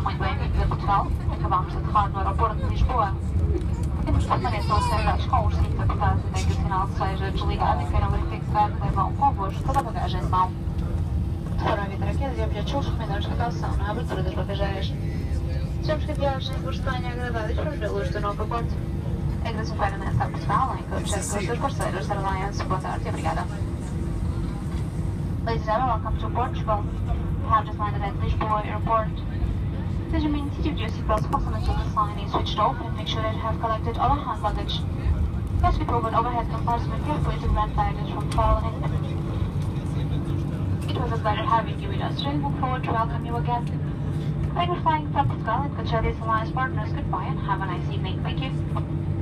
muito bem-vindos a Portugal. Acabamos de aterrar no aeroporto de Lisboa. Temos que permaneçam sentados com os cintos apertados até que o sinal seja desligado e queiram verificar que levam convosco toda a bagagem de mão. De forma a evitar a queda de objetos, os recomendamos precaução na abertura das bagageiras. Desejamos que a viagem vos tenha agradado e esperamos vê-los de novo a bordo. Agradeço claramente a Portugal, em que objeto com os seus parceiros da Alliance. Boa tarde e obrigada. Ladies and gentlemen, welcome to Portugal. We have just landed at Lisboa Airport. Please seated with your seatbelts fastened until the sign is switched off and make sure that you have collected all hand luggage. Yes, we provide overhead compartment carefully to grant baggage from traveling. It was a pleasure having you with us. We look forward to welcome you again. Thank you for flying Portugal and good Alliance partners. Goodbye and have a nice evening. Thank you.